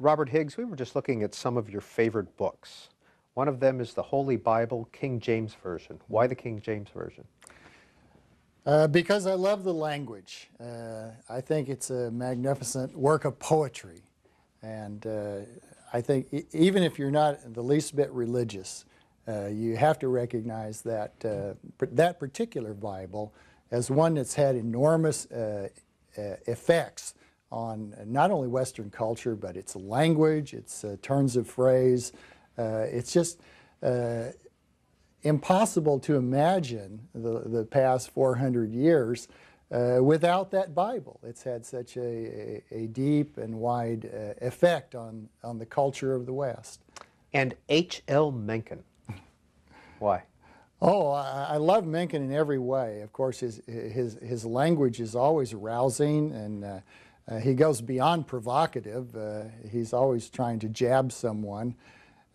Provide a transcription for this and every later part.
Robert Higgs, we were just looking at some of your favorite books. One of them is the Holy Bible, King James Version. Why the King James Version? Uh, because I love the language. Uh, I think it's a magnificent work of poetry. And uh, I think e even if you're not the least bit religious, uh, you have to recognize that uh, that particular Bible as one that's had enormous uh, effects on not only Western culture, but its language, its turns of phrase. it's just impossible to imagine the, the past 400 years uh, without that Bible. It's had such a, a, a deep and wide uh, effect on, on the culture of the West. And H.L. Mencken. Why? Oh, I, I, love Mencken in every way. Of course, his, his, his language is always rousing and uh, he goes beyond provocative. Uh, he's always trying to jab someone.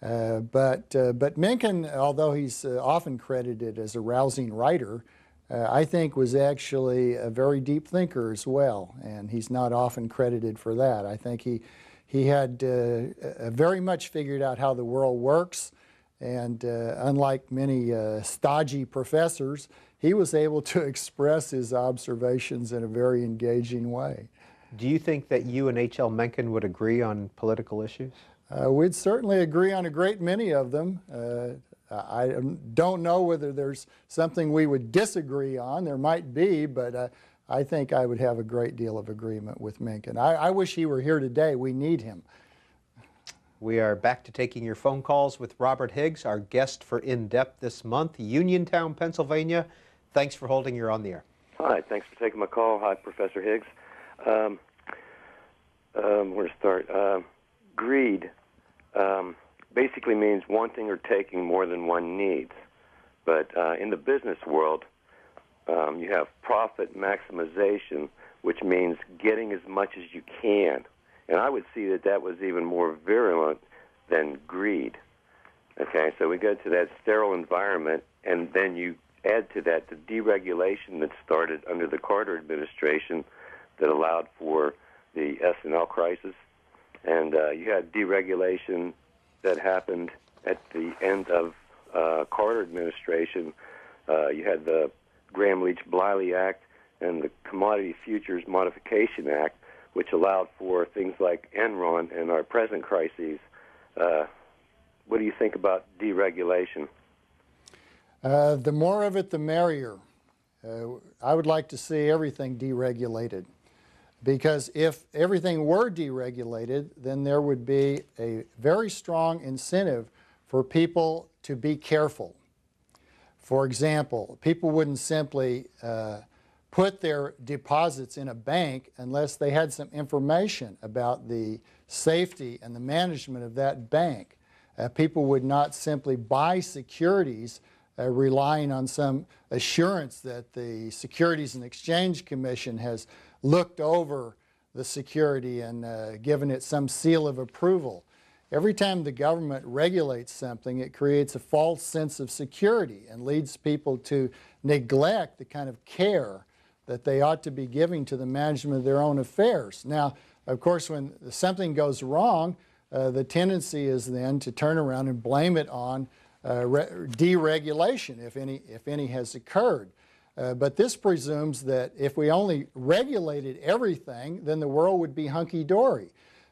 Uh, but, uh, but Mencken, although he's uh, often credited as a rousing writer, uh, I think was actually a very deep thinker as well, and he's not often credited for that. I think he, he had very much figured out how the world works, and unlike many stodgy professors, he was able to express his observations in a very engaging way. Do you think that you and H.L. Mencken would agree on political issues? Uh, we'd certainly agree on a great many of them. Uh, I don't know whether there's something we would disagree on. There might be, but uh, I think I would have a great deal of agreement with Mencken. I, I wish he were here today. We need him. We are back to taking your phone calls with Robert Higgs, our guest for In Depth this month, Uniontown, Pennsylvania. Thanks for holding. You're on the air. Hi, thanks for taking my call. Hi, Professor Higgs. Um, um, where to start? Uh, greed um, basically means wanting or taking more than one needs. But uh, in the business world, um, you have profit maximization, which means getting as much as you can. And I would see that that was even more virulent than greed. Okay, so we go to that sterile environment, and then you add to that the deregulation that started under the Carter administration that allowed for the S&L crisis and uh, you had deregulation that happened at the end of uh, Carter administration. Uh, you had the Gramm-Leach-Bliley Act and the Commodity Futures Modernization Act, which allowed for things like Enron and our present crises. Uh, what do you think about deregulation? Uh, the more of it, the merrier. Uh, I would like to see everything deregulated. Because if everything were deregulated, then there would be a very strong incentive for people to be careful. For example, people wouldn't simply uh, put their deposits in a bank unless they had some information about the safety and the management of that bank. Uh, people would not simply buy securities uh, relying on some assurance that the Securities and Exchange Commission has looked over the security and uh, given it some seal of approval. Every time the government regulates something, it creates a false sense of security and leads people to neglect the kind of care that they ought to be giving to the management of their own affairs. Now, of course, when something goes wrong, uh, the tendency is then to turn around and blame it on uh, deregulation, if any, if any has occurred. Uh, but this presumes that if we only regulated everything, then the world would be hunky-dory.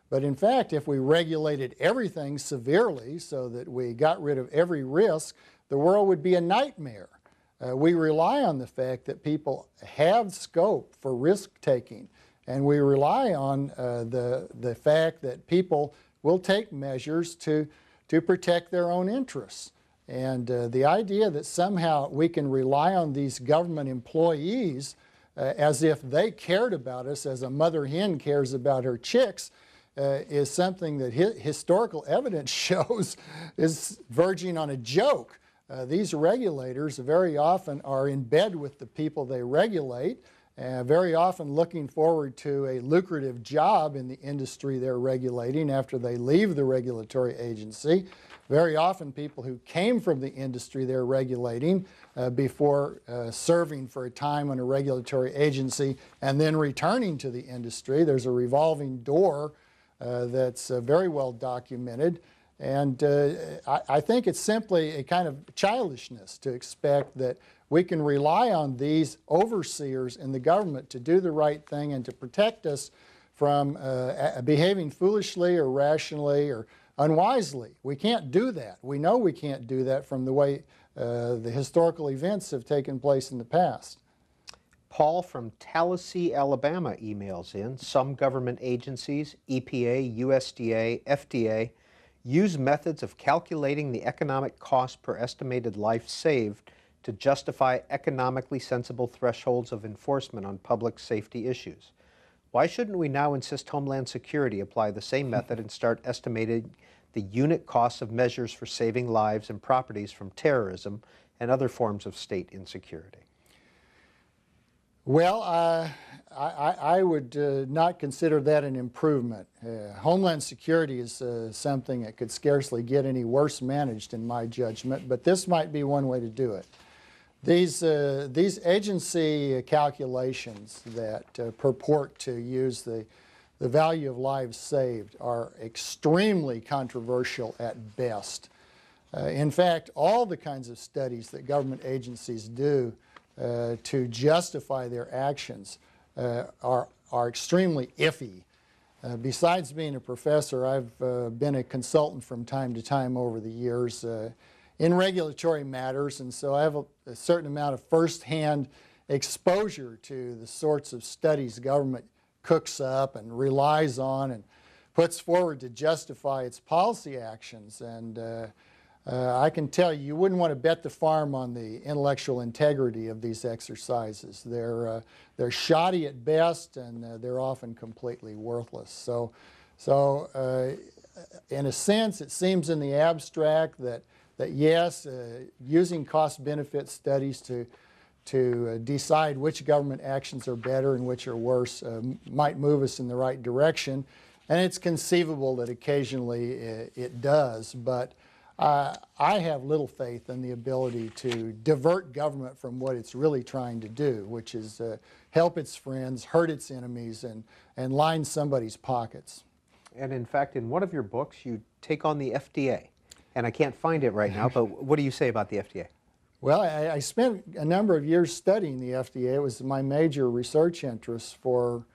But in fact, if we regulated everything severely so that we got rid of every risk, the world would be a nightmare. Uh, we rely on the fact that people have scope for risk-taking, and we rely on uh, the, the fact that people will take measures to, to protect their own interests. And uh, the idea that somehow we can rely on these government employees uh, as if they cared about us as a mother hen cares about her chicks uh, is something that hi historical evidence shows is verging on a joke. Uh, these regulators very often are in bed with the people they regulate, uh, very often looking forward to a lucrative job in the industry they're regulating after they leave the regulatory agency. Very often people who came from the industry they're regulating uh, before uh, serving for a time on a regulatory agency and then returning to the industry. There's a revolving door uh, that's uh, very well documented. And uh, I, I, think it's simply a kind of childishness to expect that we can rely on these overseers in the government to do the right thing and to protect us from uh, behaving foolishly or rationally or unwisely. We can't do that. We know we can't do that from the way uh, the historical events have taken place in the past. Paul from Tallahassee, Alabama emails in some government agencies, EPA, USDA, FDA, use methods of calculating the economic cost per estimated life saved to justify economically sensible thresholds of enforcement on public safety issues. Why shouldn't we now insist Homeland Security apply the same method and start estimating the unit costs of measures for saving lives and properties from terrorism and other forms of state insecurity? Well, uh, I, I, would uh, not consider that an improvement. Uh, Homeland Security is uh, something that could scarcely get any worse managed in my judgment, but this might be one way to do it. These, uh, these agency calculations that uh, purport to use the, the value of lives saved are extremely controversial at best. in fact, all the kinds of studies that government agencies do uh, to justify their actions uh, are, are extremely iffy. Uh, besides being a professor, I've uh, been a consultant from time to time over the years uh, in regulatory matters, and so I have a, a, certain amount of firsthand exposure to the sorts of studies government cooks up and relies on and puts forward to justify its policy actions. And uh, uh, I can tell you, you wouldn't want to bet the farm on the intellectual integrity of these exercises. They're, uh, they're shoddy at best and uh, they're often completely worthless. So, so uh, in a sense, it seems in the abstract that, that yes, uh, using cost-benefit studies to, to uh, decide which government actions are better and which are worse might move us in the right direction. And it's conceivable that occasionally it, it does, but uh, I have little faith in the ability to divert government from what it's really trying to do, which is uh, help its friends, hurt its enemies, and, and line somebody's pockets. And in fact, in one of your books, you take on the FDA. And I can't find it right now, but what do you say about the FDA? Well, I, I, spent a number of years studying the FDA. It was my major research interest for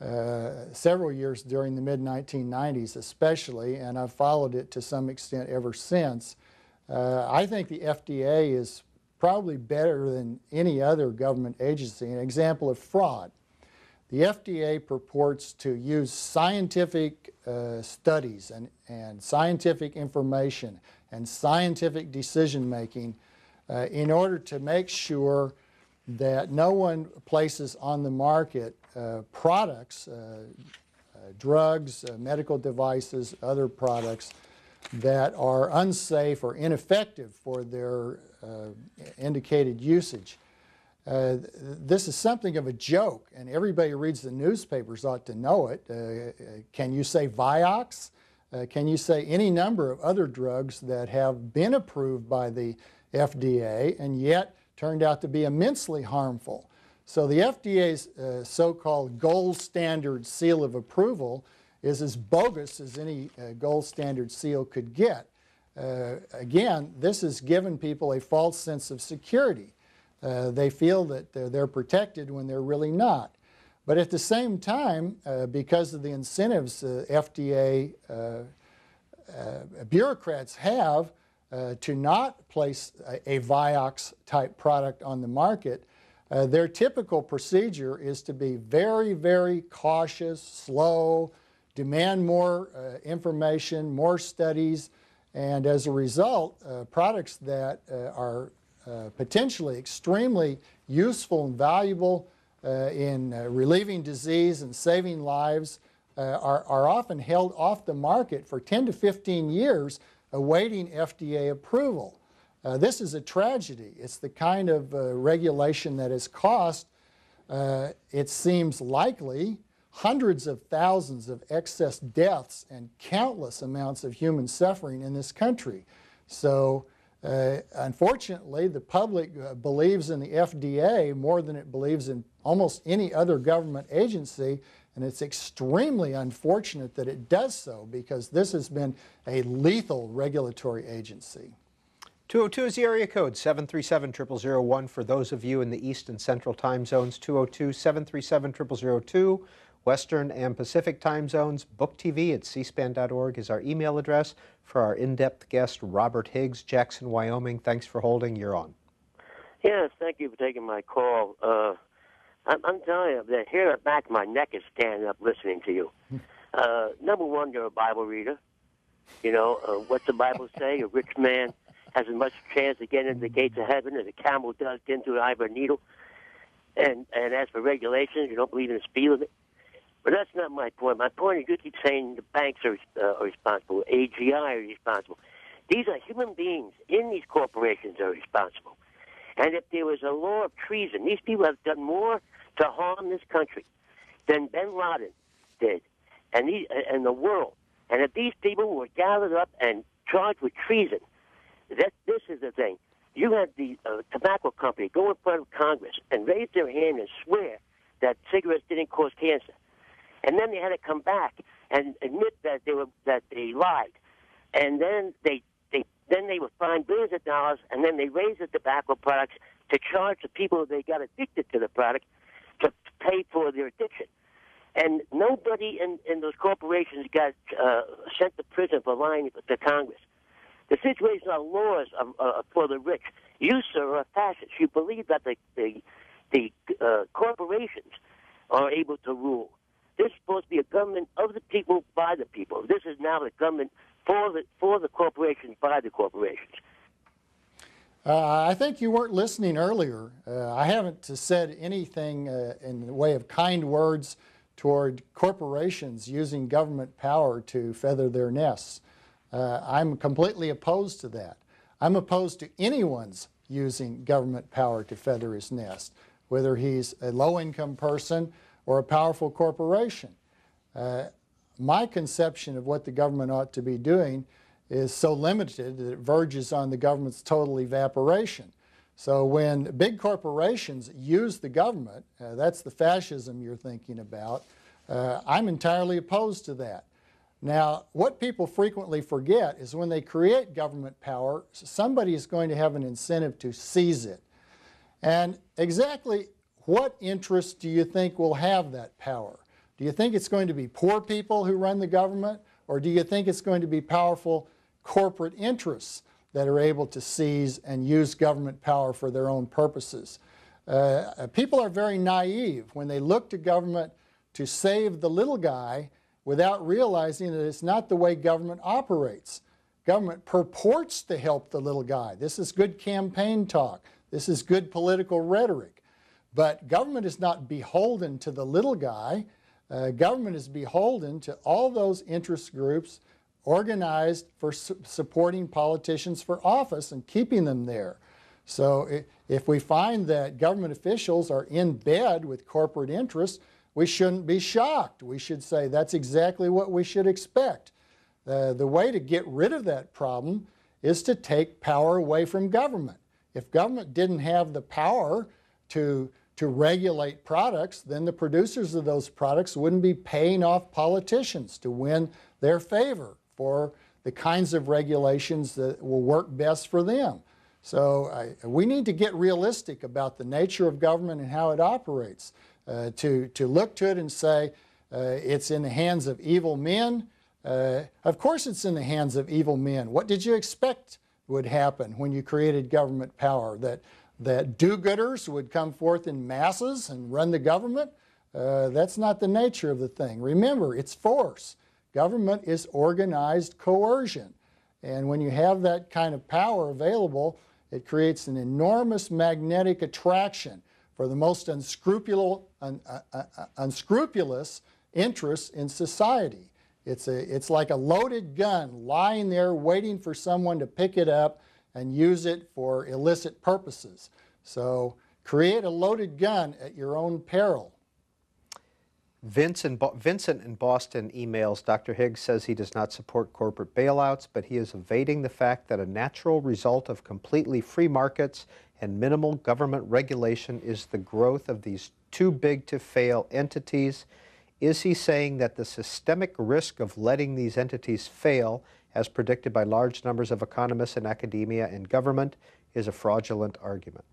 uh, several years during the mid-1990s especially, and I've followed it to some extent ever since. Uh, I think the FDA is probably better than any other government agency. An example of fraud. The FDA purports to use scientific uh, studies and, and scientific information and scientific decision making uh, in order to make sure that no one places on the market uh, products, uh, uh, drugs, medical devices, other products that are unsafe or ineffective for their indicated usage. Uh, this is something of a joke, and everybody who reads the newspapers ought to know it. Uh, can you say Vioxx? Uh, can you say any number of other drugs that have been approved by the FDA and yet turned out to be immensely harmful? So the FDA's uh, so-called gold standard seal of approval is as bogus as any uh, gold standard seal could get. Again, this has given people a false sense of security. Uh, they feel that they're, they're, protected when they're really not. But at the same time, uh, because of the incentives uh, FDA bureaucrats have to not place a, a Vioxx type product on the market, uh, their typical procedure is to be very, very cautious, slow, demand more uh, information, more studies, and as a result, uh, products that uh, are uh, potentially extremely useful and valuable uh, in relieving disease and saving lives are, are often held off the market for 10 to 15 years awaiting FDA approval. Uh, this is a tragedy. It's the kind of uh, regulation that has cost, uh, it seems likely, hundreds of thousands of excess deaths and countless amounts of human suffering in this country. So uh, unfortunately, the public uh, believes in the FDA more than it believes in almost any other government agency, And it's extremely unfortunate that it does so because this has been a lethal regulatory agency. 202 is the area code, 737-0001 for those of you in the East and Central time zones, 202-737-0002, Western and Pacific time zones. Book TV at cspan.org is our email address for our in-depth guest, Robert Higgs, Jackson, Wyoming. Thanks for holding. You're on. Yes, thank you for taking my call. Uh, I'm, I'm telling you that here at the back, of my neck is standing up listening to you. Uh, number one, you're a Bible reader. You know, uh, what's the Bible say? A rich man has as much chance to get into the gates of heaven as a camel does into an ivory needle. And and as for regulations, you don't believe in the speed limit. But that's not my point. My point is you keep saying the banks are, uh, are responsible, AGI is responsible. These are human beings in these corporations are responsible. And if there was a law of treason, these people have done more to harm this country than Bin Laden did, and these, and the world. And if these people were gathered up and charged with treason, that this is the thing. You had the uh, tobacco company go in front of Congress and raise their hand and swear that cigarettes didn't cause cancer, and then they had to come back and admit that they were that they lied, and then they they then they were fined billions of dollars, and then they raised the tobacco products to charge the people they got addicted to the product to pay for their addiction. And nobody in, in those corporations got uh, sent to prison for lying to Congress. The situation are laws of, uh, for the rich. You, sir, are fascists. You believe that the the, the uh, corporations are able to rule. This is supposed to be a government of the people by the people. This is now a government for the for the corporations by the corporations. Uh, I think you weren't listening earlier. Uh, I haven't said anything uh, in the way of kind words toward corporations using government power to feather their nests. Uh, I'm completely opposed to that. I'm opposed to anyone's using government power to feather his nest, whether he's a low-income person or a powerful corporation. Uh, my conception of what the government ought to be doing is so limited that it verges on the government's total evaporation. So when big corporations use the government, uh, that's the fascism you're thinking about, uh, I'm entirely opposed to that. Now, what people frequently forget is when they create government power, somebody is going to have an incentive to seize it. And exactly what interests do you think will have that power? Do you think it's going to be poor people who run the government, or do you think it's going to be powerful corporate interests that are able to seize and use government power for their own purposes? Uh, people are very naive when they look to government to save the little guy without realizing that it's not the way government operates. Government purports to help the little guy. This is good campaign talk. This is good political rhetoric. But government is not beholden to the little guy. Uh, government is beholden to all those interest groups organized for su supporting politicians for office and keeping them there. So if we find that government officials are in bed with corporate interests, we shouldn't be shocked. We should say that's exactly what we should expect. Uh, the way to get rid of that problem is to take power away from government. If government didn't have the power to, to regulate products, then the producers of those products wouldn't be paying off politicians to win their favor for the kinds of regulations that will work best for them. So I, we need to get realistic about the nature of government and how it operates. Uh, to, to look to it and say uh, it's in the hands of evil men. Uh, of course it's in the hands of evil men. What did you expect would happen when you created government power? That, that do-gooders would come forth in masses and run the government? Uh, that's not the nature of the thing. Remember, it's force. Government is organized coercion. And when you have that kind of power available, it creates an enormous magnetic attraction for the most unscrupulous, un, uh, uh, uh, unscrupulous interests in society. It's, a, it's like a loaded gun lying there waiting for someone to pick it up and use it for illicit purposes. So create a loaded gun at your own peril. Vince in Vincent in Boston emails Dr. Higgs says he does not support corporate bailouts, but he is evading the fact that a natural result of completely free markets and minimal government regulation is the growth of these too big to fail entities. Is he saying that the systemic risk of letting these entities fail, as predicted by large numbers of economists in academia and government, is a fraudulent argument?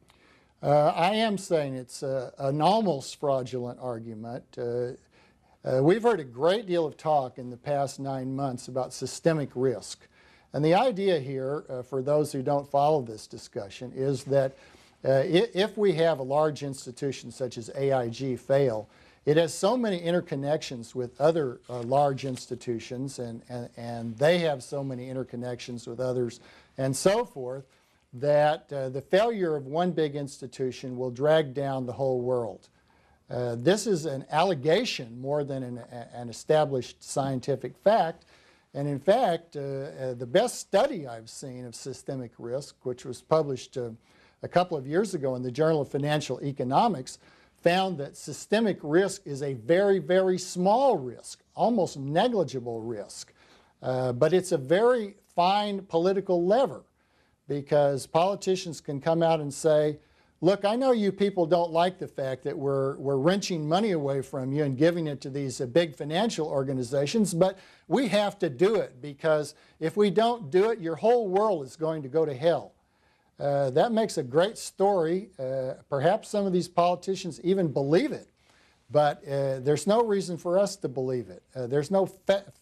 Uh, I am saying it's a, an almost fraudulent argument. Uh, uh, we've heard a great deal of talk in the past nine months about systemic risk. And the idea here, uh, for those who don't follow this discussion, is that uh, if we have a large institution such as AIG fail, it has so many interconnections with other uh, large institutions, and, and, and they have so many interconnections with others, and so forth, that uh, the failure of one big institution will drag down the whole world. Uh, this is an allegation more than an, an, established scientific fact. And in fact, uh, uh, the best study I've seen of systemic risk, which was published uh, a couple of years ago in the Journal of Financial Economics, found that systemic risk is a very, very small risk, almost negligible risk. Uh, but it's a very fine political lever because politicians can come out and say, look, I know you people don't like the fact that we're, we're wrenching money away from you and giving it to these uh, big financial organizations, but we have to do it because if we don't do it, your whole world is going to go to hell. Uh, that makes a great story. Uh, perhaps some of these politicians even believe it, but uh, there's no reason for us to believe it. Uh, there's no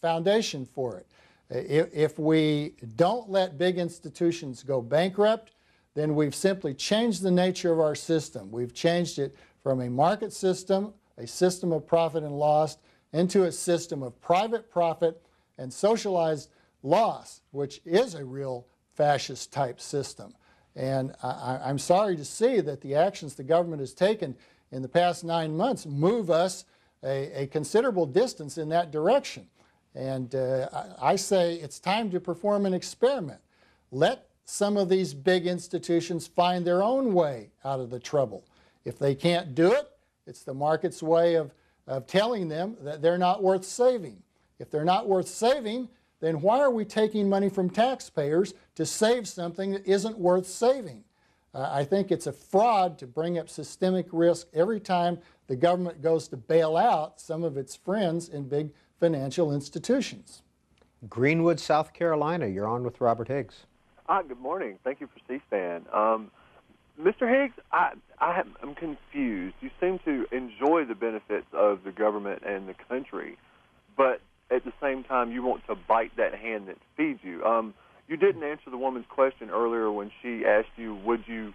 foundation for it. Uh, if, if we don't let big institutions go bankrupt, then we've simply changed the nature of our system. We've changed it from a market system, a system of profit and loss, into a system of private profit and socialized loss, which is a real fascist type system. And I, am sorry to see that the actions the government has taken in the past nine months move us a, a considerable distance in that direction. And uh, I, I say it's time to perform an experiment. Let some of these big institutions find their own way out of the trouble. If they can't do it, it's the market's way of, of telling them that they're not worth saving. If they're not worth saving, then why are we taking money from taxpayers to save something that isn't worth saving? Uh, I think it's a fraud to bring up systemic risk every time the government goes to bail out some of its friends in big financial institutions. Greenwood, South Carolina, you're on with Robert Higgs. Ah, good morning. Thank you for C-SPAN. Um, Mr. Higgs, I, I am confused. You seem to enjoy the benefits of the government and the country, but at the same time, you want to bite that hand that feeds you. Um, you didn't answer the woman's question earlier when she asked you, would you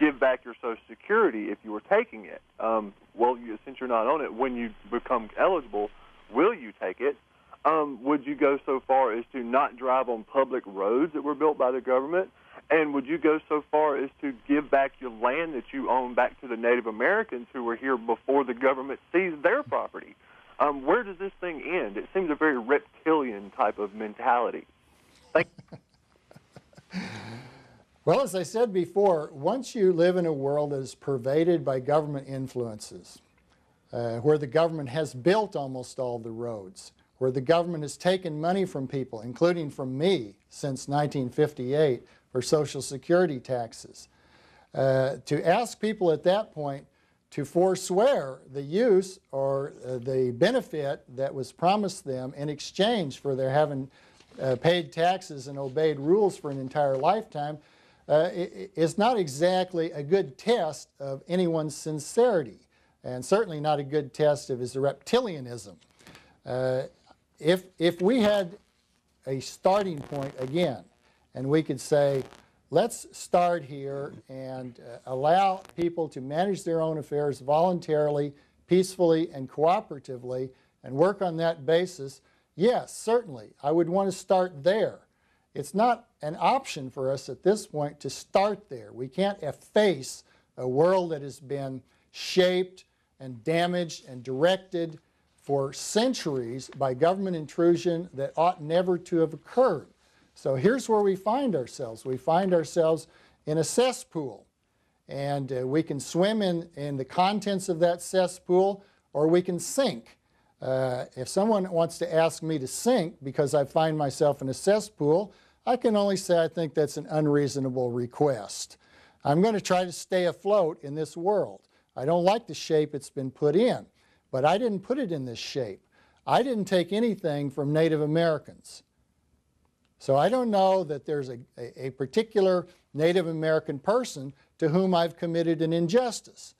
give back your Social Security if you were taking it? Um, well, you, since you're not on it, when you become eligible, will you take it? Um, would you go so far as to not drive on public roads that were built by the government? And would you go so far as to give back your land that you own back to the Native Americans who were here before the government seized their property? Um, where does this thing end? It seems a very reptilian type of mentality. Thank Well, as I said before, once you live in a world that is pervaded by government influences, uh, where the government has built almost all the roads, where the government has taken money from people, including from me, since 1958 for Social Security taxes. Uh, to ask people at that point to forswear the use or uh, the benefit that was promised them in exchange for their having uh, paid taxes and obeyed rules for an entire lifetime uh, is not exactly a good test of anyone's sincerity, and certainly not a good test of his reptilianism. Uh, if, if we had a starting point again, and we could say, let's start here and uh, allow people to manage their own affairs voluntarily, peacefully, and cooperatively, and work on that basis, yes, certainly, I would want to start there. It's not an option for us at this point to start there. We can't efface a world that has been shaped and damaged and directed for centuries by government intrusion that ought never to have occurred. So here's where we find ourselves. We find ourselves in a cesspool. And uh, we can swim in, in the contents of that cesspool or we can sink. Uh, if someone wants to ask me to sink because I find myself in a cesspool, I can only say I think that's an unreasonable request. I'm going to try to stay afloat in this world. I don't like the shape it's been put in. but I didn't put it in this shape. I didn't take anything from Native Americans. So I don't know that there's a, a, a, particular Native American person to whom I've committed an injustice.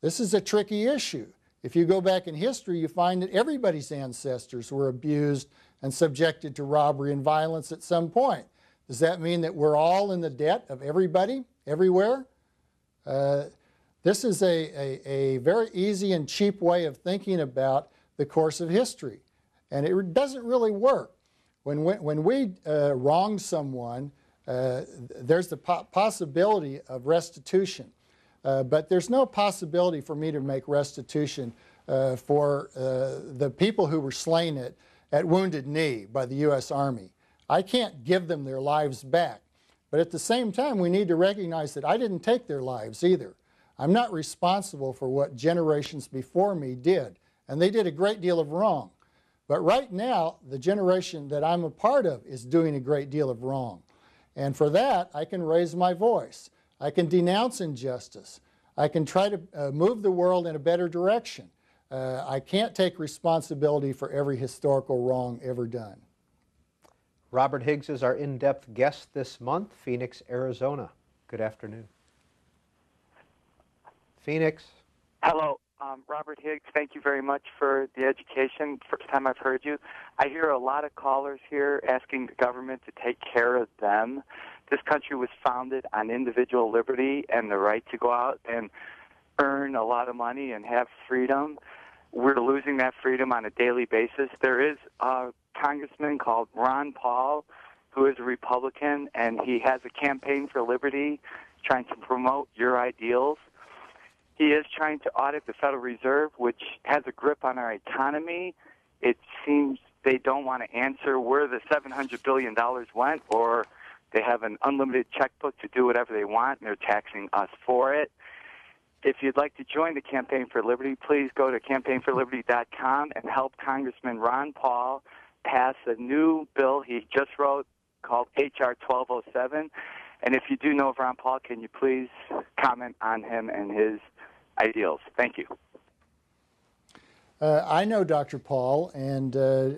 This is a tricky issue. If you go back in history, you find that everybody's ancestors were abused and subjected to robbery and violence at some point. Does that mean that we're all in the debt of everybody, everywhere? Uh, this is a, a, a, very easy and cheap way of thinking about the course of history. And it doesn't really work. When, we, when we uh, wrong someone, uh, there's the po possibility of restitution. Uh, but there's no possibility for me to make restitution uh, for uh, the people who were slain at, at Wounded Knee by the U.S. Army. I can't give them their lives back. But at the same time, we need to recognize that I didn't take their lives either. I'm not responsible for what generations before me did, and they did a great deal of wrong. But right now, the generation that I'm a part of is doing a great deal of wrong. And for that, I can raise my voice. I can denounce injustice. I can try to uh, move the world in a better direction. Uh, I can't take responsibility for every historical wrong ever done. Robert Higgs is our in-depth guest this month, Phoenix, Arizona. Good afternoon. Phoenix. Hello, um, Robert Higgs. Thank you very much for the education. First time I've heard you. I hear a lot of callers here asking the government to take care of them. This country was founded on individual liberty and the right to go out and earn a lot of money and have freedom. We're losing that freedom on a daily basis. There is a congressman called Ron Paul who is a Republican, and he has a campaign for liberty trying to promote your ideals. He is trying to audit the Federal Reserve, which has a grip on our economy. It seems they don't want to answer where the $700 billion went, or they have an unlimited checkbook to do whatever they want, and they're taxing us for it. If you'd like to join the Campaign for Liberty, please go to campaignforliberty.com and help Congressman Ron Paul pass a new bill he just wrote called H.R. 1207. And if you do know of Ron Paul, can you please comment on him and his ideals? Thank you. Uh, I know Dr. Paul, and uh,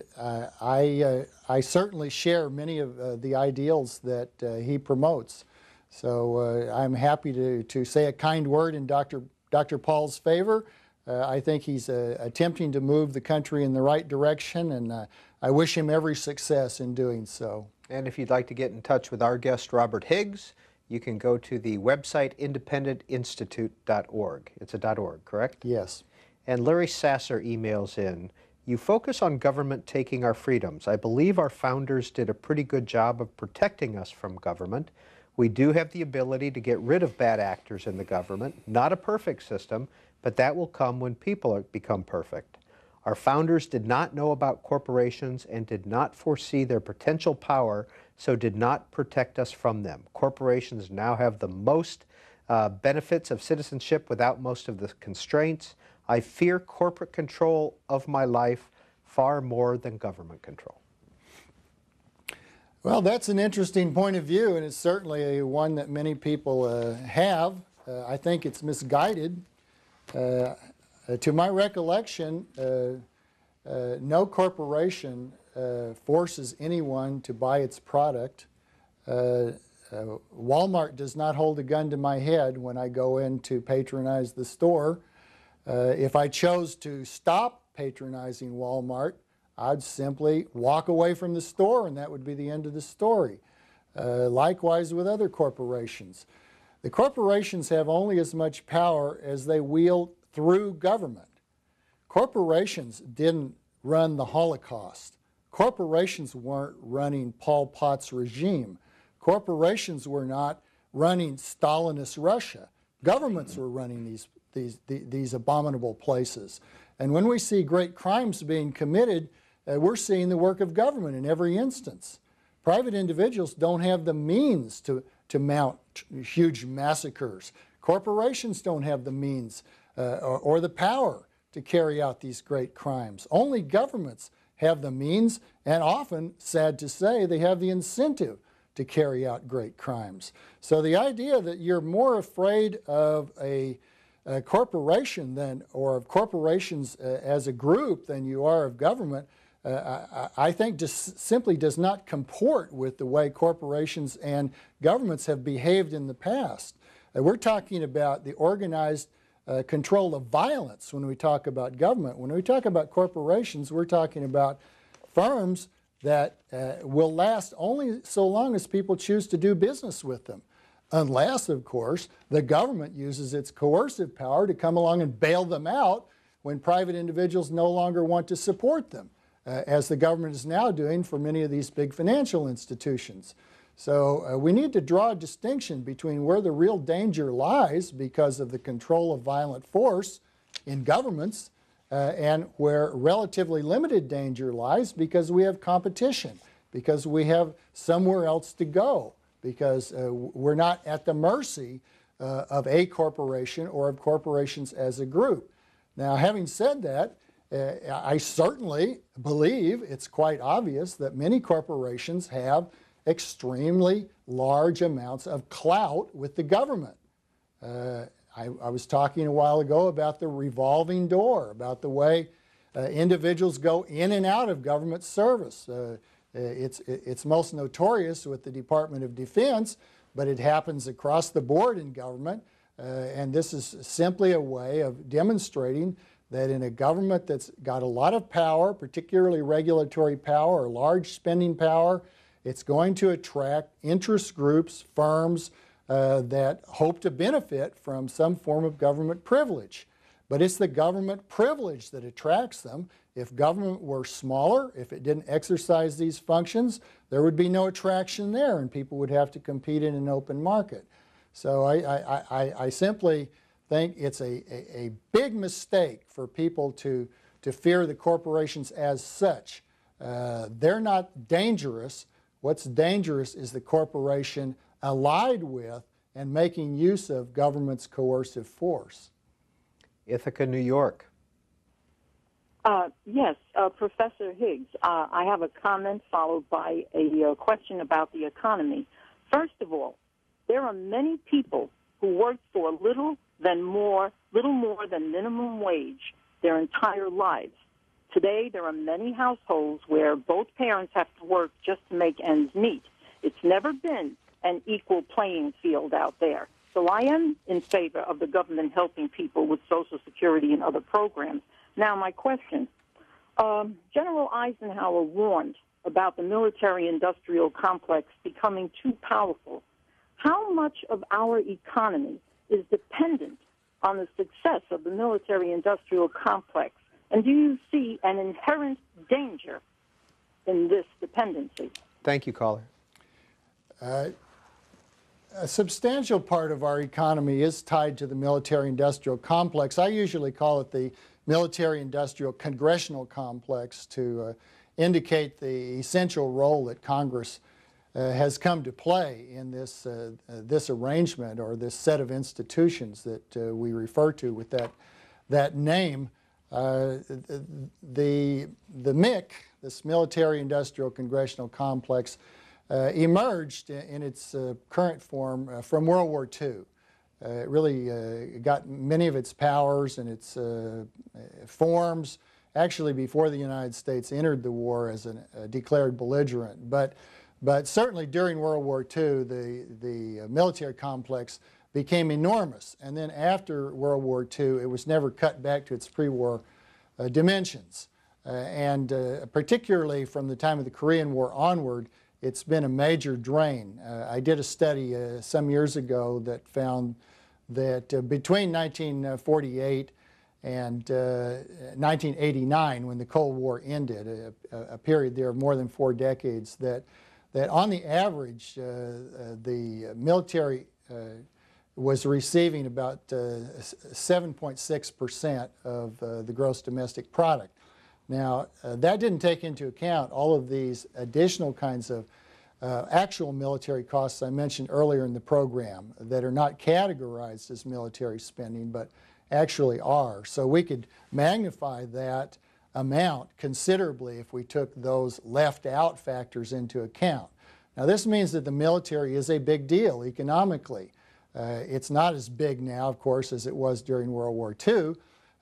I, uh, I certainly share many of uh, the ideals that uh, he promotes. So uh, I'm happy to, to say a kind word in Dr. Dr. Paul's favor. I think he's attempting to move the country in the right direction, and I wish him every success in doing so. And if you'd like to get in touch with our guest, Robert Higgs, you can go to the website independentinstitute.org. It's a .org, correct? Yes. And Larry Sasser emails in, you focus on government taking our freedoms. I believe our founders did a pretty good job of protecting us from government. We do have the ability to get rid of bad actors in the government. Not a perfect system, but that will come when people become perfect. Our founders did not know about corporations and did not foresee their potential power, so did not protect us from them. Corporations now have the most uh, benefits of citizenship without most of the constraints. I fear corporate control of my life far more than government control. Well, that's an interesting point of view, and it's certainly a, one that many people uh, have. Uh, I think it's misguided. Uh, uh, to my recollection, uh, uh, no corporation forces anyone to buy its product. Walmart does not hold a gun to my head when I go in to patronize the store. if I chose to stop patronizing Walmart, I'd simply walk away from the store and that would be the end of the story. Uh, likewise with other corporations. The corporations have only as much power as they wield through government. Corporations didn't run the Holocaust. Corporations weren't running Pol Pot's regime. Corporations were not running Stalinist Russia. Governments were running these, these, these abominable places. And when we see great crimes being committed, uh, we're seeing the work of government in every instance. Private individuals don't have the means to, to mount huge massacres. Corporations don't have the means uh, or, or the power to carry out these great crimes. Only governments have the means, and often, sad to say, they have the incentive to carry out great crimes. So the idea that you're more afraid of a, a corporation than, or of corporations uh, as a group than you are of government, uh, I, I, think just simply does not comport with the way corporations and governments have behaved in the past. Uh, we're talking about the organized uh, control of violence when we talk about government. When we talk about corporations, we're talking about firms that uh, will last only so long as people choose to do business with them. Unless, of course, the government uses its coercive power to come along and bail them out when private individuals no longer want to support them, uh, as the government is now doing for many of these big financial institutions. So uh, we need to draw a distinction between where the real danger lies because of the control of violent force in governments uh, and where relatively limited danger lies because we have competition, because we have somewhere else to go, because uh, we're not at the mercy uh, of a corporation or of corporations as a group. Now, having said that, uh, I certainly believe it's quite obvious that many corporations have extremely large amounts of clout with the government. Uh, I, I, was talking a while ago about the revolving door, about the way uh, individuals go in and out of government service. Uh, it's, it's most notorious with the Department of Defense, but it happens across the board in government. Uh, and this is simply a way of demonstrating that in a government that's got a lot of power, particularly regulatory power or large spending power, it's going to attract interest groups, firms, uh, that hope to benefit from some form of government privilege. But it's the government privilege that attracts them. If government were smaller, if it didn't exercise these functions, there would be no attraction there and people would have to compete in an open market. So I, I, I, I simply think it's a, a, a, big mistake for people to, to fear the corporations as such. Uh, they're not dangerous. What's dangerous is the corporation allied with and making use of government's coercive force. Ithaca, New York. Uh, yes, uh, Professor Higgs, uh, I have a comment followed by a uh, question about the economy. First of all, there are many people who work for little than more, little more than minimum wage their entire lives. Today, there are many households where both parents have to work just to make ends meet. It's never been an equal playing field out there. So I am in favor of the government helping people with Social Security and other programs. Now, my question um, General Eisenhower warned about the military industrial complex becoming too powerful. How much of our economy is dependent on the success of the military industrial complex? And do you see an inherent danger in this dependency? Thank you, caller. Uh, a substantial part of our economy is tied to the military-industrial complex. I usually call it the military-industrial congressional complex to uh, indicate the essential role that Congress uh, has come to play in this, uh, uh this arrangement or this set of institutions that uh, we refer to with that, that name. Uh, the, the MIC, this military-industrial congressional complex, uh, emerged in its uh, current form uh, from World War II. it really got many of its powers and its forms actually before the United States entered the war as a declared belligerent. But, but certainly during World War II, the, the military complex became enormous. And then after World War II, it was never cut back to its pre-war uh, dimensions. Uh, and uh, particularly from the time of the Korean War onward, it's been a major drain. Uh, I did a study uh, some years ago that found that uh, between 1948 and 1989, uh, when the Cold War ended, a, a, period there of more than four decades, that, that on the average, uh, uh, the military was receiving about 7.6% of the gross domestic product. Now, uh, that didn't take into account all of these additional kinds of uh, actual military costs I mentioned earlier in the program that are not categorized as military spending but actually are. So we could magnify that amount considerably if we took those left out factors into account. Now this means that the military is a big deal economically. Uh, it's not as big now, of course, as it was during World War II,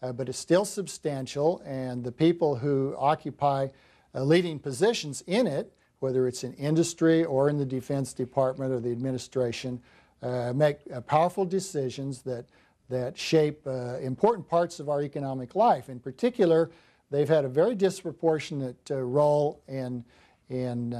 uh, but it's still substantial, and the people who occupy uh, leading positions in it, whether it's in industry or in the Defense Department or the administration, uh, make uh, powerful decisions that, that shape uh, important parts of our economic life. In particular, they've had a very disproportionate role in, in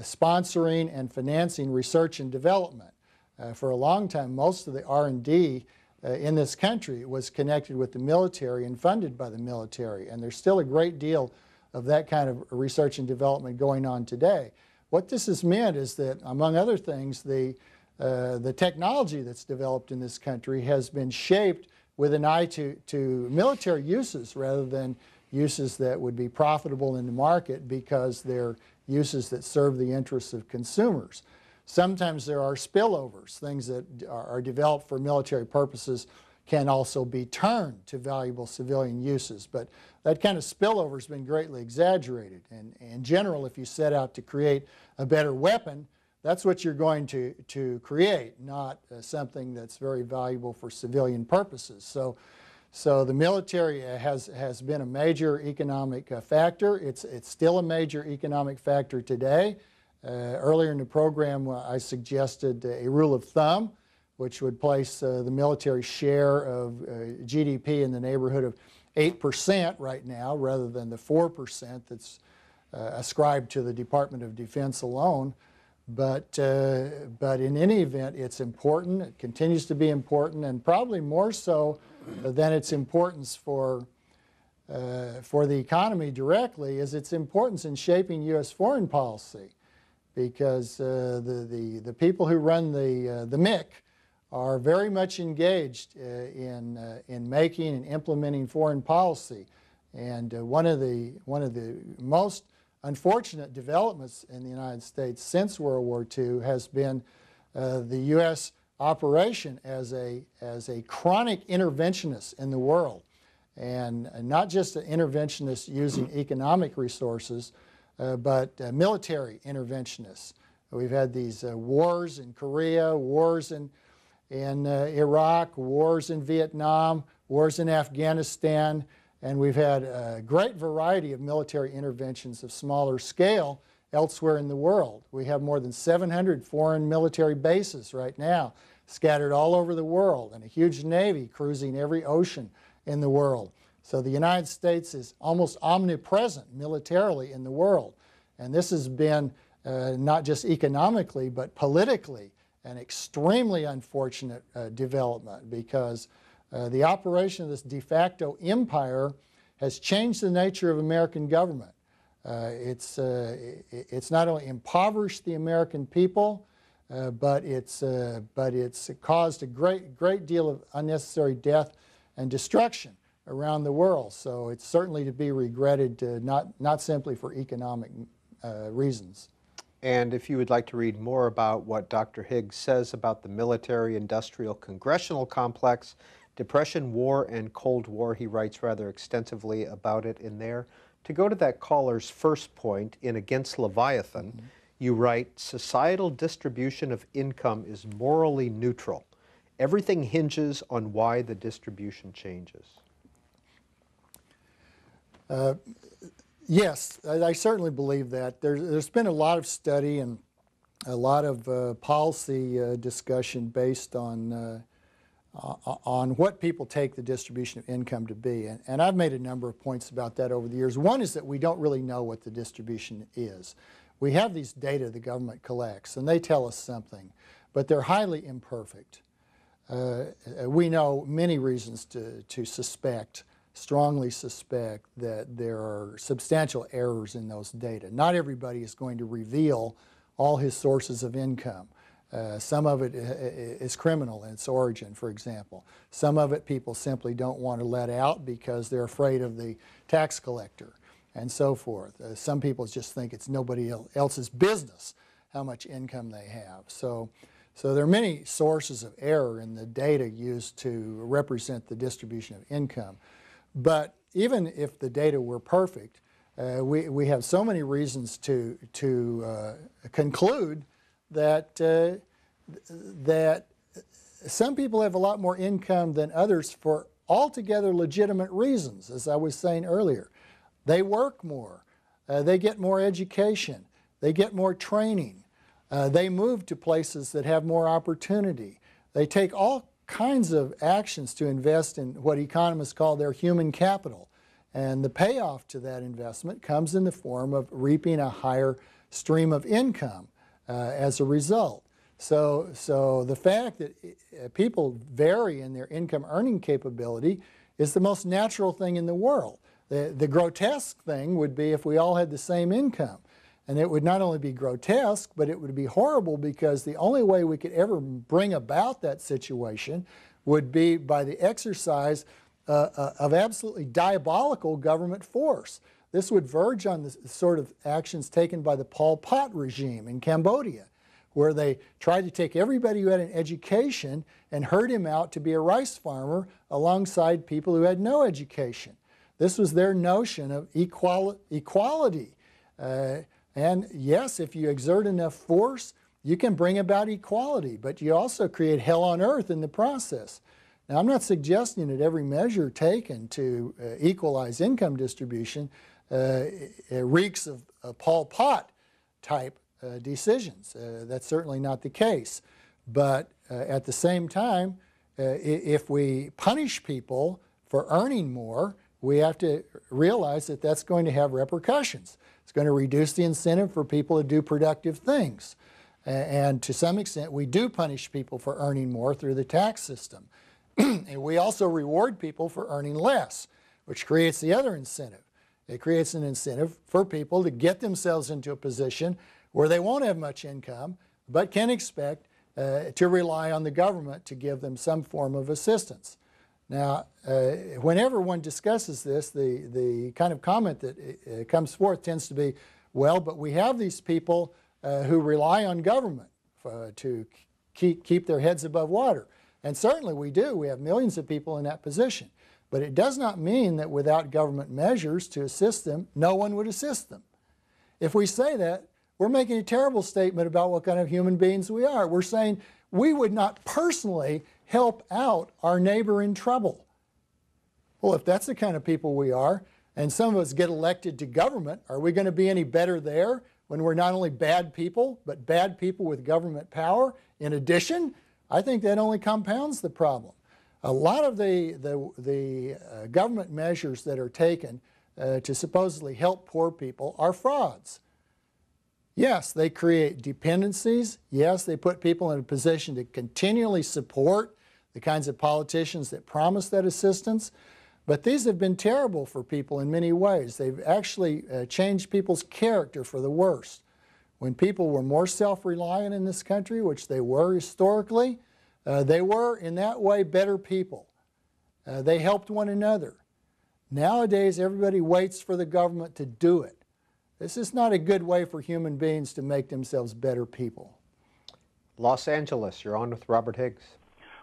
sponsoring and financing research and development. Uh, for a long time, most of the R&D uh, in this country was connected with the military and funded by the military, and there's still a great deal of that kind of research and development going on today. What this has meant is that, among other things, the, uh, the technology that's developed in this country has been shaped with an eye to, to military uses rather than uses that would be profitable in the market because they're uses that serve the interests of consumers. Sometimes there are spillovers. Things that are developed for military purposes can also be turned to valuable civilian uses. But that kind of spillover has been greatly exaggerated. And in general, if you set out to create a better weapon, that's what you're going to, to create, not uh, something that's very valuable for civilian purposes. So, so the military has, has been a major economic uh, factor. It's, it's still a major economic factor today. Uh, earlier in the program, uh, I suggested a rule of thumb, which would place uh, the military share of GDP in the neighborhood of 8% right now, rather than the 4% that's ascribed to the Department of Defense alone. But, uh, but in any event, it's important. It continues to be important, and probably more so than its importance for, uh, for the economy directly is its importance in shaping U.S. foreign policy because uh, the, the, the people who run the, uh, the MIC are very much engaged uh, in, in making and implementing foreign policy. And one, of the, one of the most unfortunate developments in the United States since World War II has been uh, the U.S. operation as a, as a chronic interventionist in the world. And not just an interventionist using economic resources, but uh, military interventionists. We've had these uh, wars in Korea, wars in, in Iraq, wars in Vietnam, wars in Afghanistan, and we've had a great variety of military interventions of smaller scale elsewhere in the world. We have more than 700 foreign military bases right now scattered all over the world and a huge navy cruising every ocean in the world. So the United States is almost omnipresent militarily in the world. And this has been uh, not just economically, but politically an extremely unfortunate uh, development because uh, the operation of this de facto empire has changed the nature of American government. Uh, it's, uh, it's not only impoverished the American people, uh, but, it's, but it's caused a great, great deal of unnecessary death and destruction around the world. So it's certainly to be regretted, uh, not, not simply for economic uh, reasons. And if you would like to read more about what Dr. Higgs says about the military industrial congressional complex, Depression, War, and Cold War, he writes rather extensively about it in there. To go to that caller's first point in Against Leviathan, mm -hmm. you write societal distribution of income is morally neutral. Everything hinges on why the distribution changes. Uh, yes, I, I, certainly believe that. There's, there's been a lot of study and a lot of uh, policy uh, discussion based on, uh, on what people take the distribution of income to be. And, and I've made a number of points about that over the years. One is that we don't really know what the distribution is. We have these data the government collects, and they tell us something, but they're highly imperfect. Uh, we know many reasons to, to suspect strongly suspect that there are substantial errors in those data. Not everybody is going to reveal all his sources of income. Uh, some of it is criminal in its origin, for example. Some of it people simply don't want to let out because they're afraid of the tax collector and so forth. Uh, some people just think it's nobody else's business how much income they have. So, so there are many sources of error in the data used to represent the distribution of income. But even if the data were perfect, uh, we, we have so many reasons to, to uh, conclude that, uh, that some people have a lot more income than others for altogether legitimate reasons, as I was saying earlier. They work more, uh, they get more education, they get more training, uh, they move to places that have more opportunity. They take all kinds of actions to invest in what economists call their human capital. And the payoff to that investment comes in the form of reaping a higher stream of income uh, as a result. So, so the fact that uh, people vary in their income earning capability is the most natural thing in the world. The, the grotesque thing would be if we all had the same income. And it would not only be grotesque, but it would be horrible because the only way we could ever bring about that situation would be by the exercise uh, uh, of absolutely diabolical government force. This would verge on the sort of actions taken by the Pol Pot regime in Cambodia, where they tried to take everybody who had an education and herd him out to be a rice farmer alongside people who had no education. This was their notion of equal, equality. Uh, and yes, if you exert enough force, you can bring about equality, but you also create hell on earth in the process. Now, I'm not suggesting that every measure taken to uh, equalize income distribution uh, reeks of, Pol Pot type uh, decisions. Uh, that's certainly not the case. But uh, at the same time, if we punish people for earning more, we have to realize that that's going to have repercussions. It's going to reduce the incentive for people to do productive things. And to some extent, we do punish people for earning more through the tax system. and we also reward people for earning less, which creates the other incentive. It creates an incentive for people to get themselves into a position where they won't have much income, but can expect uh, to rely on the government to give them some form of assistance. Now, uh, whenever one discusses this, the, the kind of comment that uh, comes forth tends to be, well, but we have these people uh, who rely on government uh, to keep, keep their heads above water. And certainly we do. We have millions of people in that position. But it does not mean that without government measures to assist them, no one would assist them. If we say that, we're making a terrible statement about what kind of human beings we are. We're saying we would not personally help out our neighbor in trouble. Well, if that's the kind of people we are, and some of us get elected to government, are we going to be any better there when we're not only bad people, but bad people with government power? In addition, I think that only compounds the problem. A lot of the, the, the uh, government measures that are taken uh, to supposedly help poor people are frauds. Yes, they create dependencies. Yes, they put people in a position to continually support the kinds of politicians that promise that assistance. But these have been terrible for people in many ways. They've actually uh, changed people's character for the worst. When people were more self-reliant in this country, which they were historically, uh, they were in that way better people. Uh, they helped one another. Nowadays, everybody waits for the government to do it. This is not a good way for human beings to make themselves better people. Los Angeles, you're on with Robert Higgs.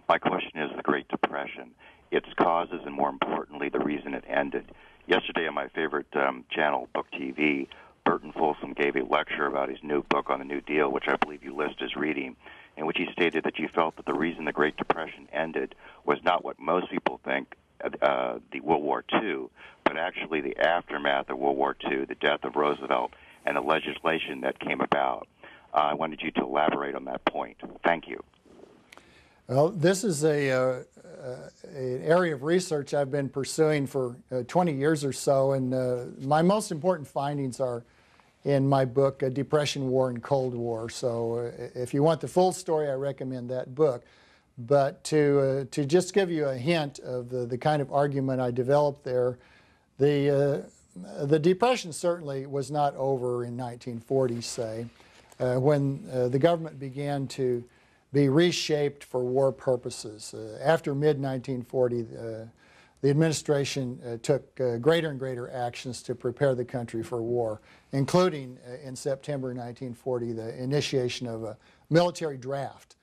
My question is the Great Depression, its causes, and more importantly, the reason it ended. Yesterday on my favorite um, channel, Book TV, Burton Folsom gave a lecture about his new book on the New Deal, which I believe you list as reading, in which he stated that you felt that the reason the Great Depression ended was not what most people think, uh, the World War II, but actually the aftermath of World War II, the death of Roosevelt, and the legislation that came about. Uh, I wanted you to elaborate on that point. Thank you. Well, this is a, uh, uh, an area of research I've been pursuing for uh, 20 years or so, and uh, my most important findings are in my book, Depression, War, and Cold War. So uh, if you want the full story, I recommend that book. But to, uh, to just give you a hint of the, the kind of argument I developed there, the, the Depression certainly was not over in 1940, say, when the government began to be reshaped for war purposes. Uh, after mid-1940, uh, the administration uh, took uh, greater and greater actions to prepare the country for war, including uh, in September 1940 the initiation of a military draft.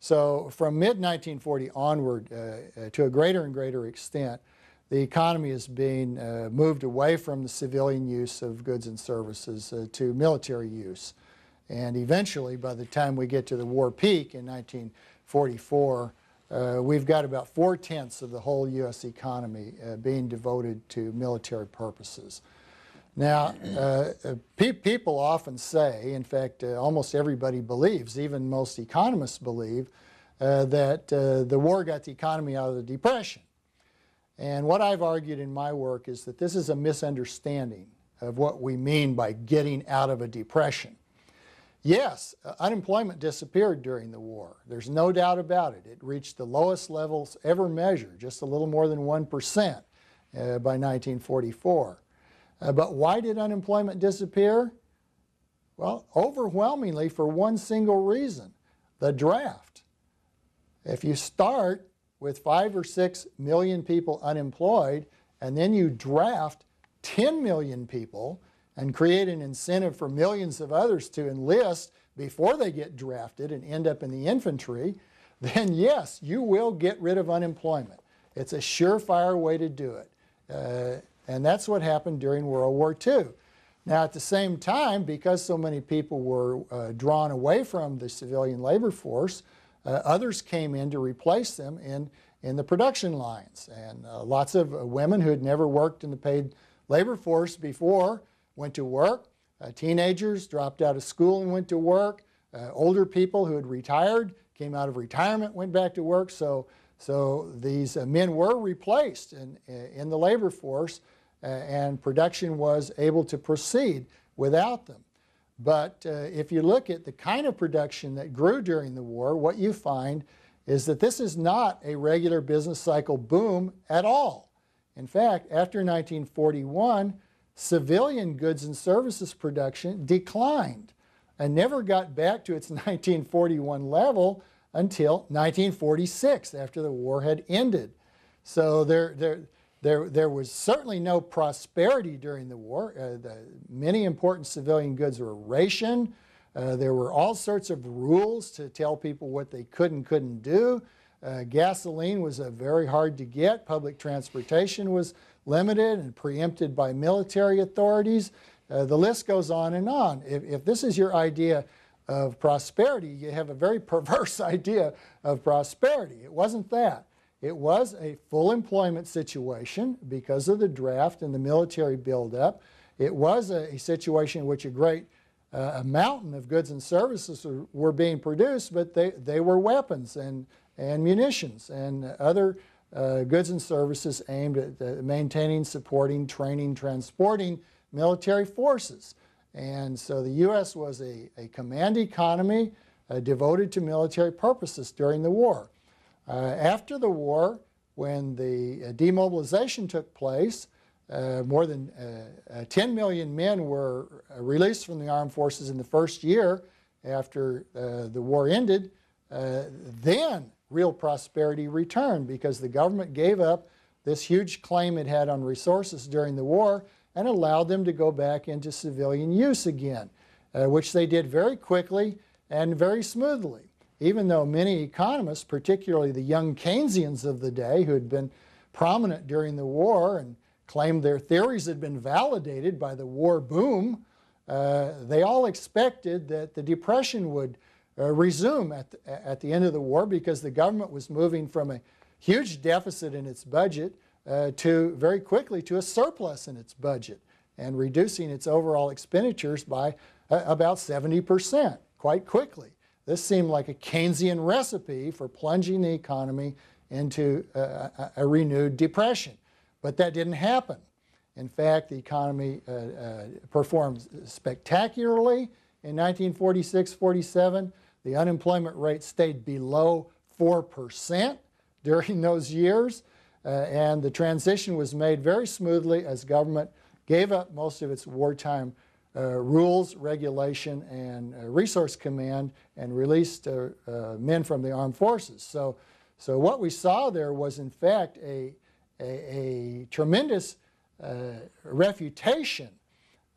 So from mid-1940 onward, uh, to a greater and greater extent, the economy is being moved away from the civilian use of goods and services to military use. And eventually, by the time we get to the war peak in 1944, uh, we've got about four-tenths of the whole U.S. economy uh, being devoted to military purposes. Now, uh, uh pe people often say, in fact, uh, almost everybody believes, even most economists believe, uh, that the war got the economy out of the Depression. And what I've argued in my work is that this is a misunderstanding of what we mean by getting out of a depression. Yes, uh, unemployment disappeared during the war. There's no doubt about it. It reached the lowest levels ever measured, just a little more than 1% uh, by 1944. Uh, but why did unemployment disappear? Well, overwhelmingly for one single reason, the draft. If you start with five or six million people unemployed and then you draft 10 million people and create an incentive for millions of others to enlist before they get drafted and end up in the infantry, then yes, you will get rid of unemployment. It's a surefire way to do it. Uh, and that's what happened during World War II. Now, at the same time, because so many people were uh, drawn away from the civilian labor force, uh, others came in to replace them in, in the production lines. And uh, lots of women who had never worked in the paid labor force before went to work. Uh, teenagers dropped out of school and went to work. Uh, older people who had retired came out of retirement, went back to work. So, so these uh, men were replaced in, in the labor force uh, and production was able to proceed without them. But uh, if you look at the kind of production that grew during the war, what you find is that this is not a regular business cycle boom at all. In fact, after 1941, civilian goods and services production declined and never got back to its 1941 level until 1946 after the war had ended. So there, there, there, there was certainly no prosperity during the war. Uh, the, many important civilian goods were rationed. Uh, there were all sorts of rules to tell people what they could and couldn't do. Uh, gasoline was a very hard to get. Public transportation was limited and preempted by military authorities. Uh, the list goes on and on. If, if this is your idea of prosperity, you have a very perverse idea of prosperity. It wasn't that. It was a full employment situation because of the draft and the military buildup. It was a, a situation in which a great uh, a mountain of goods and services were, were, being produced, but they, they were weapons and, and munitions and other uh, goods and services aimed at uh, maintaining, supporting, training, transporting military forces. And so the U.S. was a, a command economy uh, devoted to military purposes during the war. Uh, after the war, when the uh, demobilization took place, uh, more than 10 million men were released from the armed forces in the first year after the war ended. then real prosperity returned because the government gave up this huge claim it had on resources during the war and allowed them to go back into civilian use again, uh, which they did very quickly and very smoothly. Even though many economists, particularly the young Keynesians of the day who had been prominent during the war and claimed their theories had been validated by the war boom, uh, they all expected that the Depression would uh, resume at the, at the end of the war because the government was moving from a huge deficit in its budget uh, to very quickly to a surplus in its budget and reducing its overall expenditures by uh, about 70% quite quickly. This seemed like a Keynesian recipe for plunging the economy into a, a renewed depression. But that didn't happen. In fact, the economy uh, uh, performed spectacularly in 1946 47. The unemployment rate stayed below 4% during those years, uh, and the transition was made very smoothly as government gave up most of its wartime uh, rules, regulation, and uh, resource command and released uh, uh, men from the armed forces. So, so what we saw there was, in fact, a, a, a tremendous uh, refutation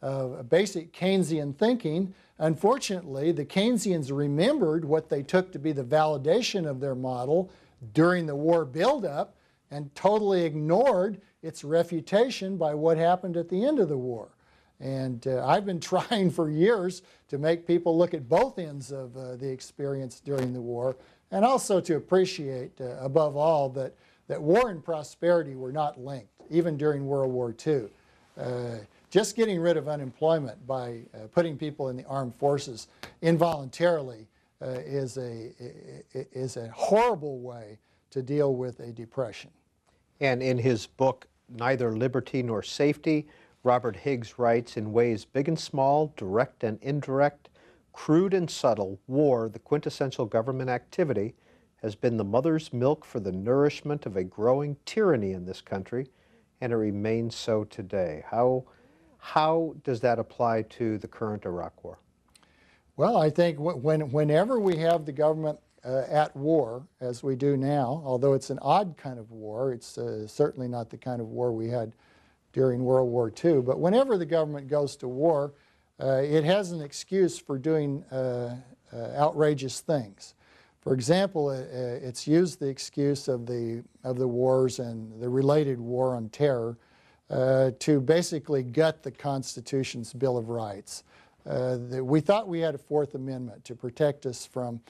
of basic Keynesian thinking Unfortunately, the Keynesians remembered what they took to be the validation of their model during the war buildup and totally ignored its refutation by what happened at the end of the war. And uh, I've been trying for years to make people look at both ends of uh, the experience during the war and also to appreciate, uh, above all, that, that war and prosperity were not linked, even during World War II. Just getting rid of unemployment by uh, putting people in the armed forces involuntarily uh, is, a, is a horrible way to deal with a depression. And in his book, Neither Liberty Nor Safety, Robert Higgs writes In ways big and small, direct and indirect, crude and subtle, war, the quintessential government activity, has been the mother's milk for the nourishment of a growing tyranny in this country, and it remains so today. How how does that apply to the current Iraq War? Well, I think when, whenever we have the government uh, at war, as we do now, although it's an odd kind of war, it's uh, certainly not the kind of war we had during World War II, but whenever the government goes to war, uh, it has an excuse for doing uh, uh, outrageous things. For example, uh, it's used the excuse of the, of the wars and the related war on terror uh, to basically gut the Constitution's Bill of Rights. Uh, we thought we had a Fourth Amendment to protect us from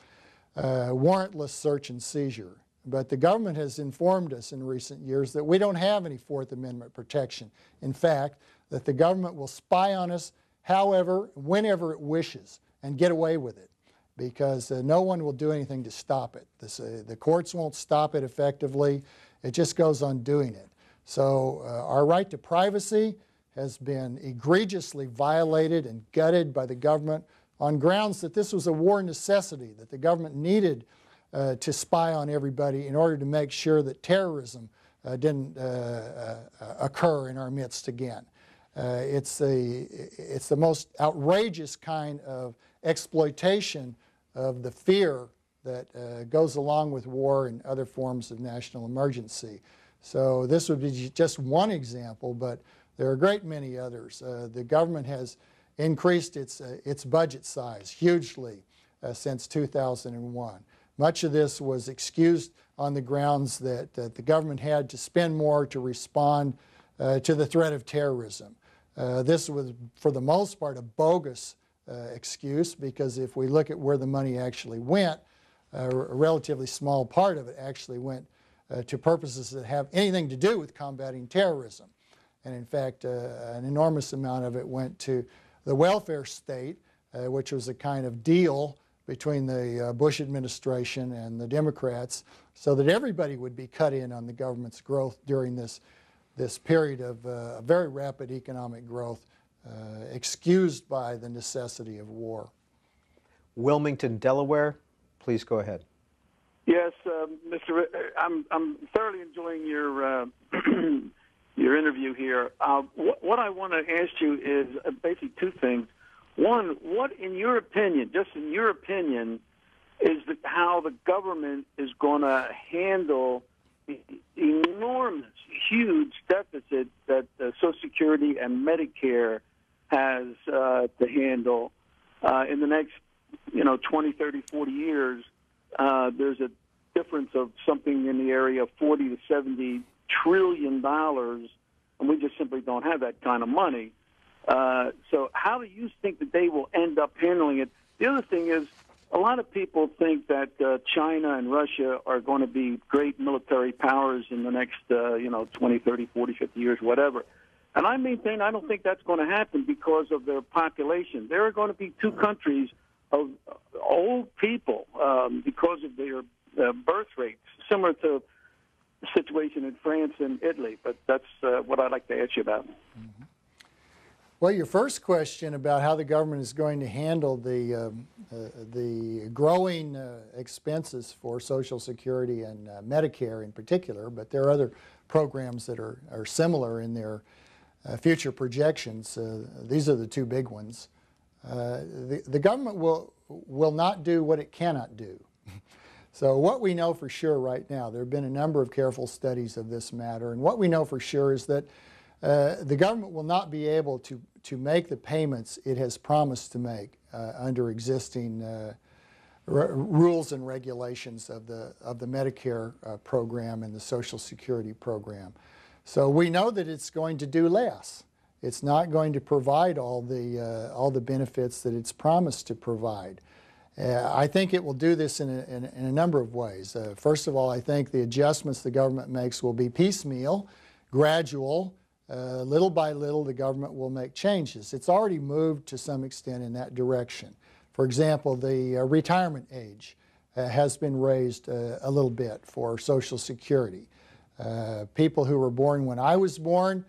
uh, warrantless search and seizure. But the government has informed us in recent years that we don't have any Fourth Amendment protection. In fact, that the government will spy on us however, whenever it wishes and get away with it because uh, no one will do anything to stop it. This, uh, the courts won't stop it effectively. It just goes on doing it. So uh, our right to privacy has been egregiously violated and gutted by the government on grounds that this was a war necessity, that the government needed uh, to spy on everybody in order to make sure that terrorism uh, didn't uh, uh, occur in our midst again. Uh, it's, the, it's the most outrageous kind of exploitation of the fear that goes along with war and other forms of national emergency. So this would be just one example, but there are a great many others. Uh, the government has increased its, uh, its budget size hugely uh, since 2001. Much of this was excused on the grounds that, that the government had to spend more to respond uh, to the threat of terrorism. Uh, this was, for the most part, a bogus uh, excuse because if we look at where the money actually went, a relatively small part of it actually went uh, to purposes that have anything to do with combating terrorism. And in fact, uh, an enormous amount of it went to the welfare state, uh, which was a kind of deal between the uh, Bush administration and the Democrats so that everybody would be cut in on the government's growth during this, this period of uh, very rapid economic growth excused by the necessity of war. Wilmington, Delaware, please go ahead. Yes, uh, Mr. I'm I'm thoroughly enjoying your uh, your interview here. Uh, what, what I want to ask you is uh, basically two things. One, what, in your opinion, just in your opinion, is the, how the government is going to handle the enormous, huge deficit that uh, Social Security and Medicare has uh, to handle in the next, you know, 20, 30, 40 years? Uh, there's a difference of something in the area of 40 to 70 trillion dollars, and we just simply don't have that kind of money. Uh, so, how do you think that they will end up handling it? The other thing is, a lot of people think that uh, China and Russia are going to be great military powers in the next, uh, you know, 20, 30, 40, 50 years, whatever. And I maintain I don't think that's going to happen because of their population. There are going to be two countries of old people um, because of their uh, birth rates, similar to the situation in France and Italy. But that's uh, what I'd like to ask you about. Mm-hmm. Well, your first question about how the government is going to handle the, um, uh, the growing uh, expenses for Social Security and uh, Medicare in particular, but there are other programs that are, are similar in their uh, future projections. these are the two big ones. Uh, the, the government will, will not do what it cannot do. so what we know for sure right now, there have been a number of careful studies of this matter, and what we know for sure is that uh, the government will not be able to, to make the payments it has promised to make uh, under existing uh, rules and regulations of the, of the Medicare uh, program and the Social Security program. So we know that it's going to do less it's not going to provide all the, uh, all the benefits that it's promised to provide. Uh, I think it will do this in a, in, in a number of ways. Uh, first of all, I think the adjustments the government makes will be piecemeal, gradual. Uh, little by little, the government will make changes. It's already moved to some extent in that direction. For example, the uh, retirement age uh, has been raised a little bit for Social Security. people who were born when I was born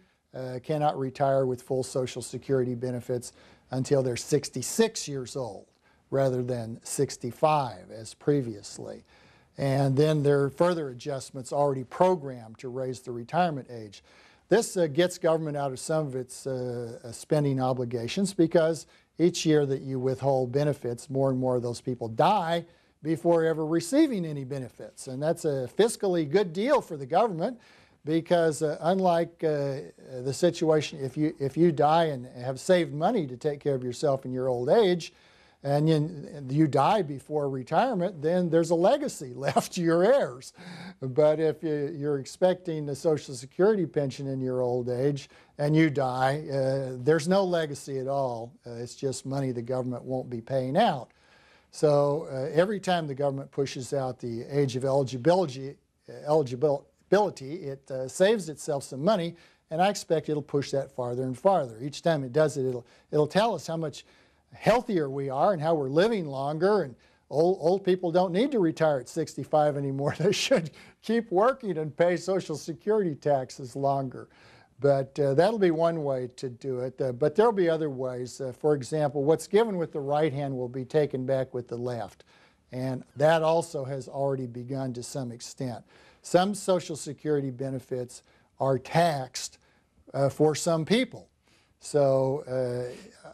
cannot retire with full Social Security benefits until they're 66 years old rather than 65 as previously. And then there are further adjustments already programmed to raise the retirement age. This uh, gets government out of some of its uh, uh, spending obligations because each year that you withhold benefits, more and more of those people die before ever receiving any benefits. And that's a fiscally good deal for the government because uh, unlike uh, the situation if you, if you die and have saved money to take care of yourself in your old age, and you, you die before retirement, then there's a legacy left to your heirs. But if you're expecting a Social Security pension in your old age and you die, uh, there's no legacy at all. Uh, it's just money the government won't be paying out. So uh, every time the government pushes out the age of eligibility, eligibility it uh, saves itself some money, and I expect it'll push that farther and farther. Each time it does it, it'll, it'll tell us how much healthier we are and how we're living longer and old, old people don't need to retire at 65 anymore. They should keep working and pay Social Security taxes longer. But uh, that'll be one way to do it. Uh, but there'll be other ways. Uh, for example, what's given with the right hand will be taken back with the left. And that also has already begun to some extent. Some Social Security benefits are taxed uh, for some people. So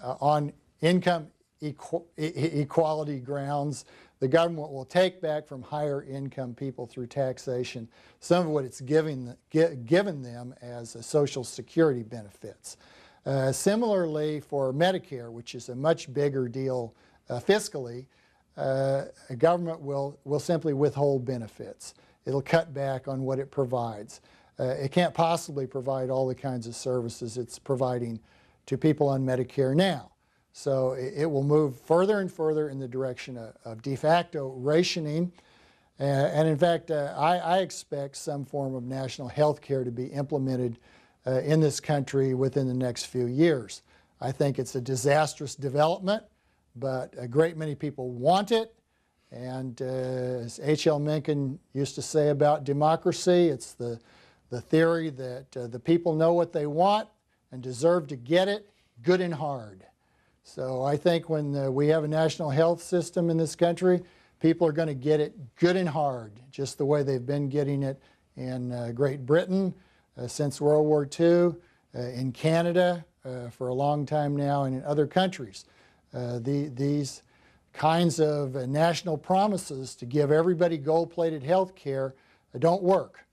uh, on income equ equality grounds. The government will take back from higher income people through taxation some of what it's giving, given them as Social Security benefits. Uh, similarly, for Medicare, which is a much bigger deal uh, fiscally, uh, a government will, will simply withhold benefits. It'll cut back on what it provides. Uh, it can't possibly provide all the kinds of services it's providing to people on Medicare now. So it, will move further and further in the direction of, of de facto rationing. Uh, and in fact, uh, I, I, expect some form of national health care to be implemented uh, in this country within the next few years. I think it's a disastrous development, but a great many people want it. And uh, as H.L. Mencken used to say about democracy, it's the, the theory that uh, the people know what they want and deserve to get it good and hard. So I think when uh, we have a national health system in this country, people are going to get it good and hard, just the way they've been getting it in uh, Great Britain uh, since World War II, uh, in Canada for a long time now, and in other countries. The, these kinds of national promises to give everybody gold-plated health care don't work.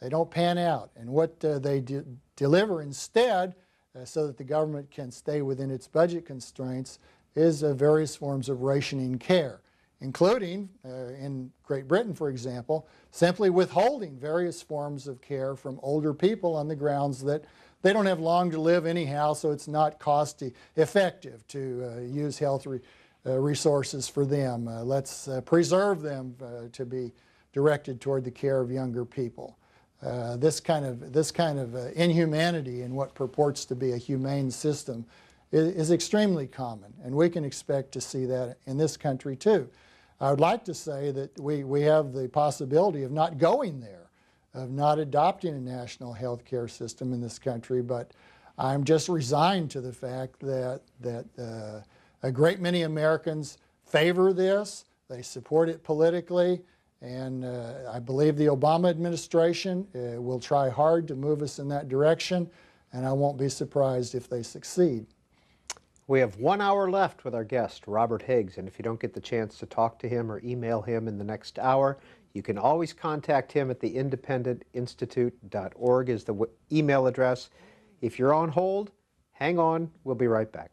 They don't pan out. And what they de deliver instead uh, so that the government can stay within its budget constraints is uh, various forms of rationing care, including, uh, in Great Britain, for example, simply withholding various forms of care from older people on the grounds that they don't have long to live anyhow, so it's not cost effective to uh, use health uh, resources for them. Uh, let's preserve them to be directed toward the care of younger people. Uh, this kind of, this kind of uh, inhumanity in what purports to be a humane system is, is, extremely common, and we can expect to see that in this country too. I would like to say that we, we have the possibility of not going there, of not adopting a national health care system in this country, but I'm just resigned to the fact that, that uh, a great many Americans favor this, they support it politically, and uh, I believe the Obama administration uh, will try hard to move us in that direction, and I won't be surprised if they succeed. We have one hour left with our guest, Robert Higgs, and if you don't get the chance to talk to him or email him in the next hour, you can always contact him at theindependentinstitute.org is the email address. If you're on hold, hang on, we'll be right back.